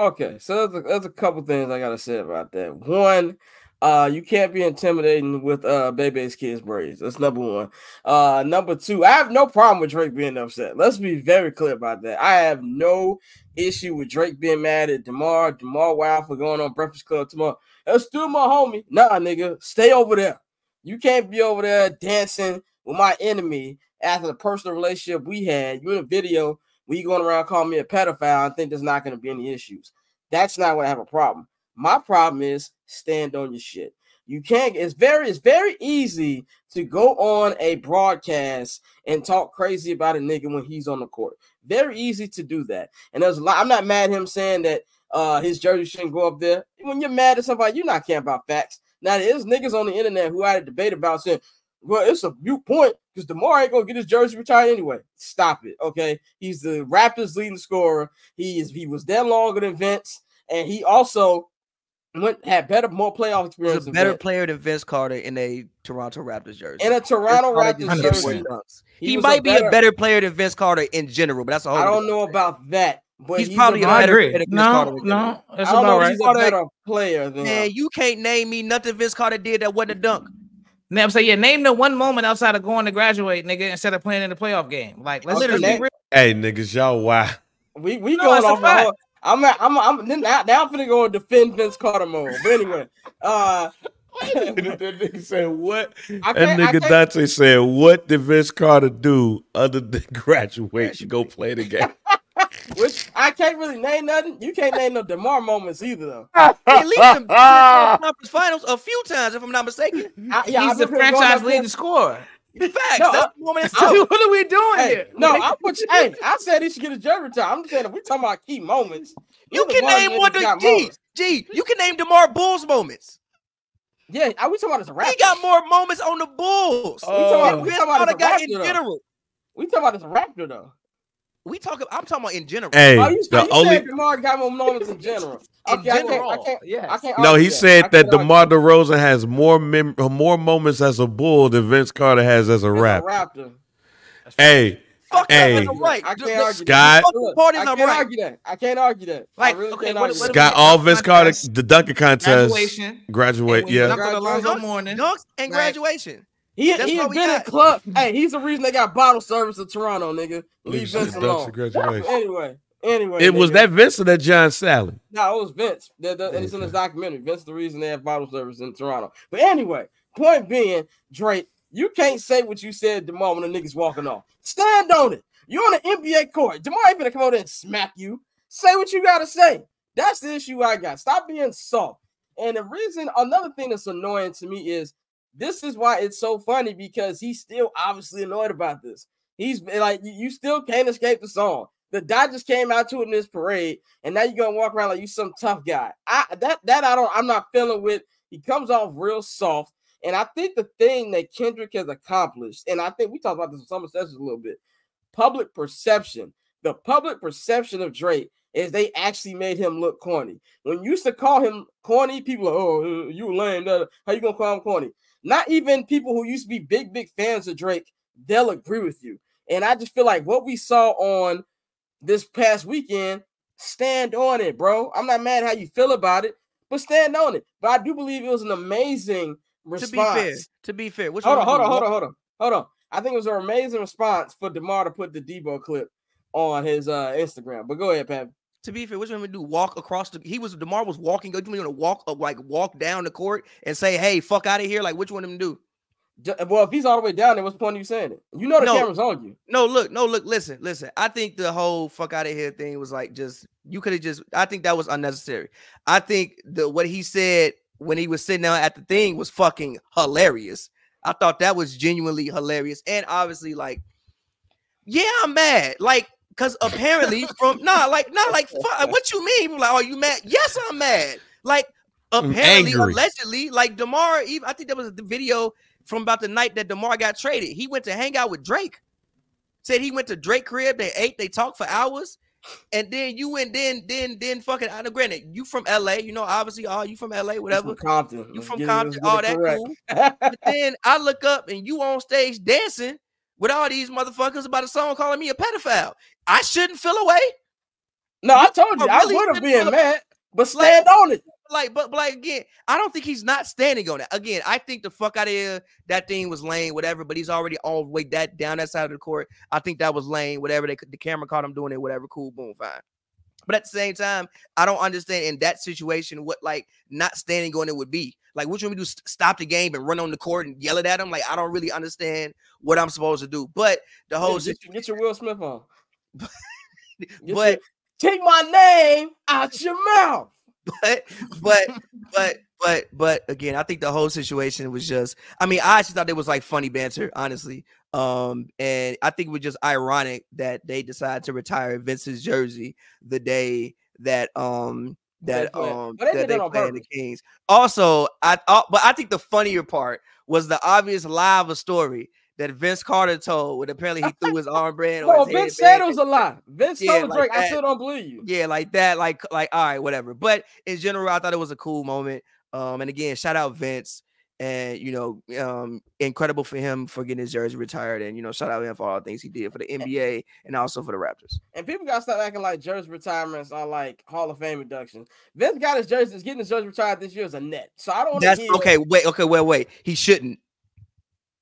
Okay, so there's a, a couple things I gotta say about that. One, uh, you can't be intimidating with uh Bebe's kids' braids. That's number one. Uh, number two, I have no problem with Drake being upset. Let's be very clear about that. I have no issue with Drake being mad at Demar, Demar Wild for going on Breakfast Club tomorrow. That's still my homie. Nah, nigga, stay over there. You can't be over there dancing with my enemy after the personal relationship we had. You in a video where you going around calling me a pedophile. I think there's not going to be any issues. That's not what I have a problem. My problem is stand on your shit. You can't. It's very. It's very easy to go on a broadcast and talk crazy about a nigga when he's on the court. Very easy to do that. And there's a lot. I'm not mad him saying that uh his jersey shouldn't go up there. When you're mad at somebody, you're not caring about facts. Now there's niggas on the internet who had a debate about saying, well, it's a mute point because Demar ain't gonna get his jersey retired anyway. Stop it, okay? He's the Raptors leading scorer. He is he was there longer than Vince, and he also went had better more playoff experience. He's a better player than Vince Carter in a Toronto Raptors jersey. In a Toronto Raptors jersey, he, he might a be better, a better player than Vince Carter in general, but that's a whole. I don't know about that. But he's, he's probably a, a better player than Vince no, Carter. No, that's I don't about know right. He's a better player than Man, him. you can't name me nothing Vince Carter did that wasn't a dunk. Now I'm saying, yeah, name the one moment outside of going to graduate, nigga, instead of playing in the playoff game. Like, let's Okay, just be that- real. Hey, niggas, y'all wow. We we No, going that's a off. the whole- I'm at, I'm I'm now, now I'm finna go and defend Vince Carter mode. But anyway, uh, that nigga said what? That nigga Dante said, "What did Vince Carter do other than graduate and go play the game?" Which I can't really name nothing. You can't name no Demar moments either though. He at least in the conference finals a few times, if I'm not mistaken. I, yeah, He's I've the franchise up leading there- scorer. Facts. No, That's uh, the moment. What are we doing Hey, here? no, I put you, hey, I said he should get a jersey retired. I'm just saying if we're talking about key moments. You can one name one niggas of the G. G. You can name Demar Bulls moments. Yeah, are we talking about as a rapper? He got more moments on the Bulls. We talking about, than we talking about Carter as a got rapper in though. general. We talking about as a rapper though. We talking. I'm talking about in general. Hey, Oh, you, the you only said Demar got more moments in general. In Okay, I can't, I general, can't, yes. I can't. no, he that. I said that can't DeMar DeRozan has more mem- more moments as a Bull than Vince Carter has as a As a rap. Hey, Fuck Hey. that. I'm right. I can't argue Scott. that. Fuck parties, I can't right. argue that. I can't argue that. Like, I really okay, can't what- argue what that. got all the Vince Carter, the dunking contest, Graduation. graduate. Yeah, Dunk Alonzo Dunk- Dunks and graduation. He, That's he what we invented club. Hey, he's the reason they got bottle service in Toronto, nigga. Leave Vince alone. and. Anyway, anyway, It was that Vince or that John Salley? No, it was Vince. The, the, and it's in his documentary. Vince, the reason they have bottle service in Toronto. But anyway, point being, Drake, you can't say what you said to mom when the niggas walking off. Stand on it. You're on the NBA court. Demar ain't gonna come over there and smack you. Say what you gotta say. That's the issue I got. Stop being soft. And the reason, another thing that's annoying to me is this is why it's so funny because he's still obviously annoyed about this. He's like, you still can't escape the song. The Dodgers came out to it in this parade, and now you're gonna walk around like you some tough guy. I that that I don't I'm not feeling with. He comes off real soft, and I think the thing that Kendrick has accomplished, and I think we talked about this in some sessions a little bit, public perception. The public perception of Drake is they actually made him look corny. When you used to call him corny, people are, oh, you lame. da, da." How you gonna call him corny? Not even people who used to be big, big fans of Drake, they'll agree with you. And I just feel like what we saw on this past weekend, stand on it, bro. I'm not mad how you feel about it, but stand on it. But I do believe it was an amazing response. To be fair, to be fair, which Hold on, hold on, hold on, hold on, hold on. I think it was an amazing response for Demar to put the Debo clip on his uh Instagram. But go ahead, Pat. To be fair, which one would do walk across the? He was Demar was walking. Go, you want to walk up, like walk down the court and say, "Hey, fuck out of here." Like which one of them do? Well, if he's all the way down there, what's the point of you saying it? You know the No. camera's on you. No, look, no, look, listen, listen. I think the whole fuck out of here thing was like just you could have just I think that was unnecessary. I think the what he said when he was sitting down at the thing was fucking hilarious. I thought that was genuinely hilarious. And obviously, like, yeah, I'm mad. Like, cause apparently from nah, like, not like fuck, what you mean? Like, are you mad? Yes, I'm mad. Like, apparently, allegedly, like Demar, even I think that was the video from about the night that Demar got traded. He went to hang out with Drake. Said he went to Drake crib. They ate. They talked for hours, and then you went. Then then then fucking. I know. Granted, you from LA. You know, obviously, all you from LA, whatever. from Compton. You from Compton. All that correct. cool. But then I look up and you on stage dancing with all these motherfuckers about a song calling me a pedophile. I shouldn't feel away. No, I told you, I really would have been mad, but stand on it. like, but, but like again, I don't think he's not standing on it. Again, I think the fuck out of here, that thing was lame, whatever. But he's already all the way that down that side of the court. I think that was lame, whatever. They the camera caught him doing it, whatever. Cool, boom, fine. But at the same time, I don't understand in that situation what like not standing on it would be. Like, what you want me to do? st- Stop the game and run on the court and yell it at him? Like, I don't really understand what I'm supposed to do. But the whole get, your- get your Will Smith on. But your- take my name out your mouth. but but but but but again, I think the whole situation was just. I mean, I actually thought it was like funny banter, honestly. Um, and I think it was just ironic that they decided to retire Vince's jersey the day that um that um they that they that on play in the. Kings. Also, I uh, but I think the funnier part was the obvious lie of a story that Vince Carter told when apparently he threw his armband. No, his Vince said it was a lie. Vince Yeah, told like Drake, I that. still don't believe you. yeah, like that, like like all right, whatever. But in general, I thought it was a cool moment. Um, and again, shout out Vince, and you know, um, incredible for him for getting his jersey retired, and you know, shout out him for all the things he did for the NBA and also for the Raptors. And people gotta stop acting like jersey retirements are like Hall of Fame inductions. Vince got his jersey, is getting his jersey retired this year is a net. So I don't want to That's okay. Wait, okay, wait, wait. He shouldn't.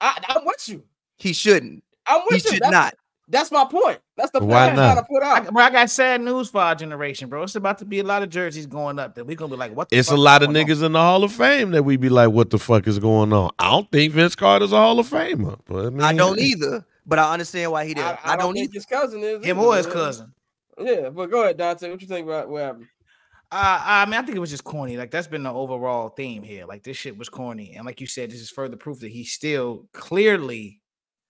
I, I'm with you. He shouldn't. I'm He with you. should That's, not. That's my point. That's the point Why I'm trying not? to put I, bro, I got sad news for our generation, bro. It's about to be a lot of jerseys going up that we're gonna be like, what? The It's a fuck is lot of going on? niggas in the Hall of Fame that we be like, what the fuck is going on? I don't think Vince Carter's a Hall of Famer. But I, mean, I don't either, but I understand why he did. I, I, I don't think either. his cousin is Him or his man. cousin. Yeah, but go ahead, Dante. What you think about what happened? Uh, I mean, I think it was just corny. Like that's been the overall theme here. Like this shit was corny, and like you said, this is further proof that he still clearly,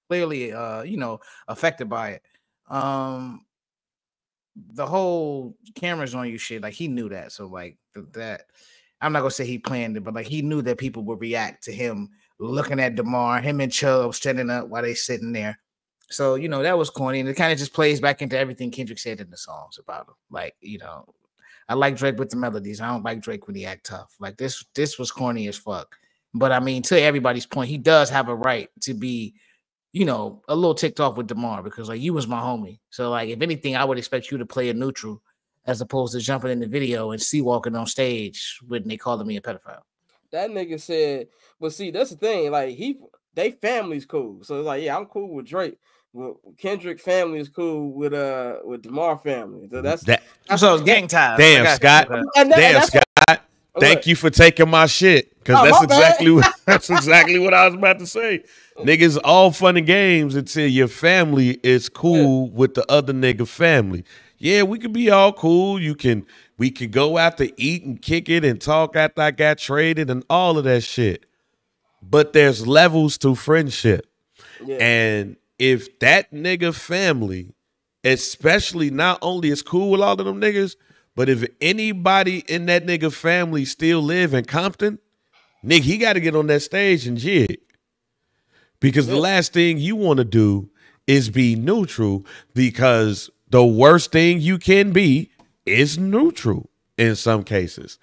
clearly, uh, you know, affected by it. Um, the whole cameras on you shit, like he knew that. So like th- that, I'm not gonna say he planned it, but like he knew that people would react to him looking at Demar, him and Chubb standing up while they sitting there. So you know that was corny, and it kind of just plays back into everything Kendrick said in the songs about him. Like you know, I like Drake with the melodies. I don't like Drake when he act tough. Like this, this was corny as fuck. But I mean, to everybody's point, he does have a right to be, you know, a little ticked off with Demar because like you was my homie. So like, if anything, I would expect you to play a neutral as opposed to jumping in the video and see walking on stage when they calling me a pedophile. That nigga said, but see, that's the thing. Like he, they family's cool. So it's like, yeah, I'm cool with Drake. Well, Kendrick family is cool with uh with Demar family. So that's That, So it's gang ties. Damn, I you. Scott. And that- and damn, that's Scott. Thank you for taking my shit. Cause Oh, that's exactly what that's exactly what I was about to say. Niggas all fun and games until your family is cool with the other nigga family. Yeah, we could be all cool. You can we can go out to eat and kick it and talk after I got traded and all of that shit. But there's levels to friendship. Yeah. And if that nigga family, especially not only is cool with all of them niggas, but if anybody in that nigga family still live in Compton, nigga, he got to get on that stage and jig. Because the last thing you want to do is be neutral because the worst thing you can be is neutral in some cases.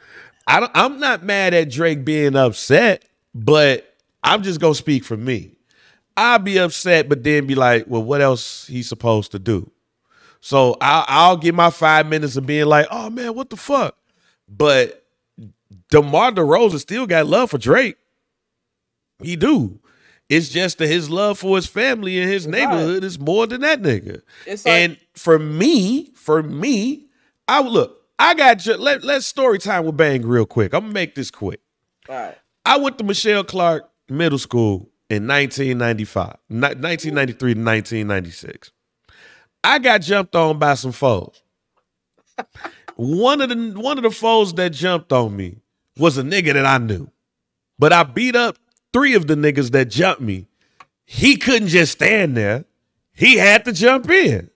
I don't, I'm not mad at Drake being upset, but I'm just going to speak for me. I'd be upset, but then be like, well, what else he supposed to do? So I'll, I'll get my five minutes of being like, oh man, what the fuck? But DeMar DeRozan still got love for Drake. He do. It's just that his love for his family and his Right. neighborhood is more than that nigga. Like- and for me, for me, I look. I got ju- let let's story time with Bang real quick. I'm gonna make this quick. all right. I went to Michelle Clark Middle School in 1995, 1993 to 1996. I got jumped on by some foes. one of the one of the foes that jumped on me was a nigga that I knew, but I beat up three of the niggas that jumped me. He couldn't just stand there; he had to jump in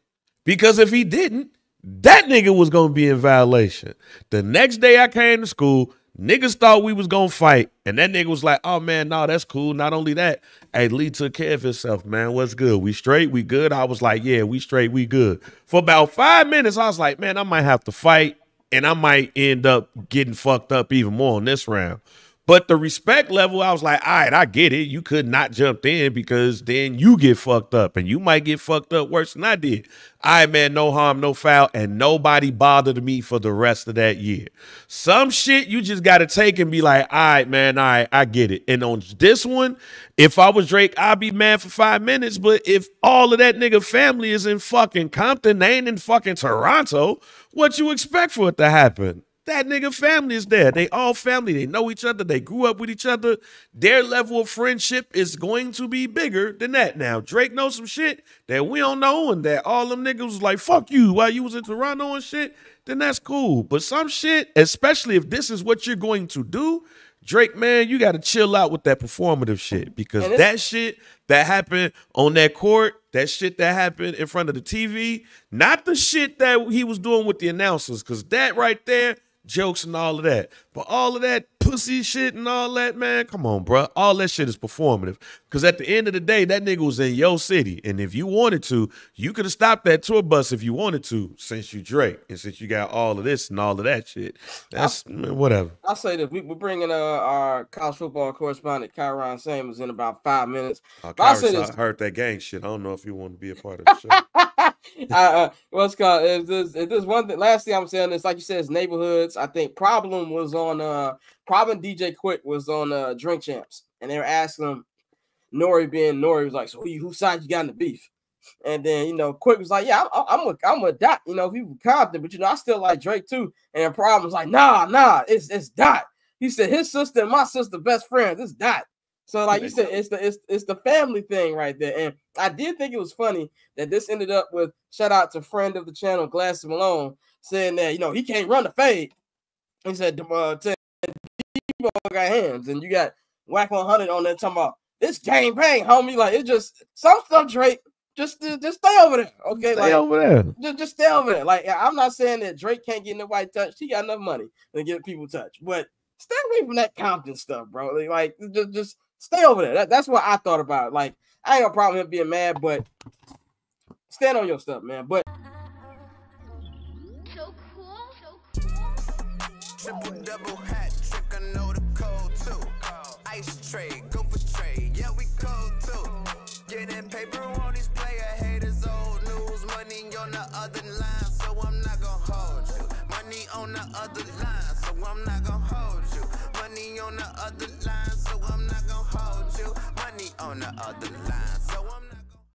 because if he didn't, that nigga was gonna be in violation. The next day I came to school, niggas thought we was gonna fight, and that nigga was like, "Oh man, no, that's cool." Not only that, hey, Lee took care of himself, man. What's good? We straight? We good? I was like, "Yeah, we straight. We good." For about five minutes, I was like, "Man, I might have to fight, and I might end up getting fucked up even more on this round." But the respect level, I was like, all right, I get it. You could not jump in because then you get fucked up and you might get fucked up worse than I did. All right, man, no harm, no foul. And nobody bothered me for the rest of that year. Some shit you just got to take and be like, all right, man, all right, I get it. And on this one, if I was Drake, I'd be mad for five minutes. But if all of that nigga family is in fucking Compton, they ain't in fucking Toronto, what you expect for it to happen? That nigga family is there. They all family. They know each other. They grew up with each other. Their level of friendship is going to be bigger than that. Now, Drake knows some shit that we don't know, and that all them niggas was like, fuck you while you was in Toronto and shit, then that's cool. But some shit, especially if this is what you're going to do, Drake, man, you got to chill out with that performative shit because that shit that happened on that court, that shit that happened in front of the TV, not the shit that he was doing with the announcers, because that right there jokes and all of that. But all of that pussy shit and all that, man, come on, bro. All that shit is performative. Because at the end of the day, that nigga was in your city. And if you wanted to, you could have stopped that tour bus if you wanted to, since you Drake and since you got all of this and all of that shit. That's I, man, whatever. I'll say this. We, are bringing uh, our college football correspondent, Kyron Sanders, in about five minutes. Uh, I'll say this. heard that gang shit. I don't know if you want to be a part of the show. uh, what's called is this, is this one thing last thing I'm saying is like you said, it's neighborhoods. I think problem was on uh problem DJ Quik was on uh drink champs and they were asking him Nore being Nore was like, So who, whose side you got in the beef? And then you know, Quik was like, Yeah, I'm I'm a I'm a dot, you know, he people Compton, but you know, I still like Drake too. And problem was like, nah, nah, it's it's dot. He said his sister and my sister best friends. It's dot. So, like you said, it's the it's it's the family thing right there. And I did think it was funny that this ended up with shout out to friend of the channel, Glass Malone, saying that you know he can't run the fade. He said, uh, Debo got hands, and you got Wack 100 on there talking about this game bang, homie. Like it's just some stuff, Drake. Just, just stay over there, okay? Stay like, over there. Just, just stay over there. Like I'm not saying that Drake can't get nobody touched. He got enough money to get people touched, but stay away from that Compton stuff, bro. Like, just, just Stay over there. That, that's what I thought about. Like, I ain't got a problem with being mad, but stand on your stuff, man. But so cool, so cool. Triple double hat, trick, I know the code too. Ice trade, go for trade, yeah, we cold too. Getting paper on these player haters, old news, money on the other line, so I'm not gonna hold you. Money on the other line, so I'm not gonna hold you. Money on the other line, so I'm not on the other line,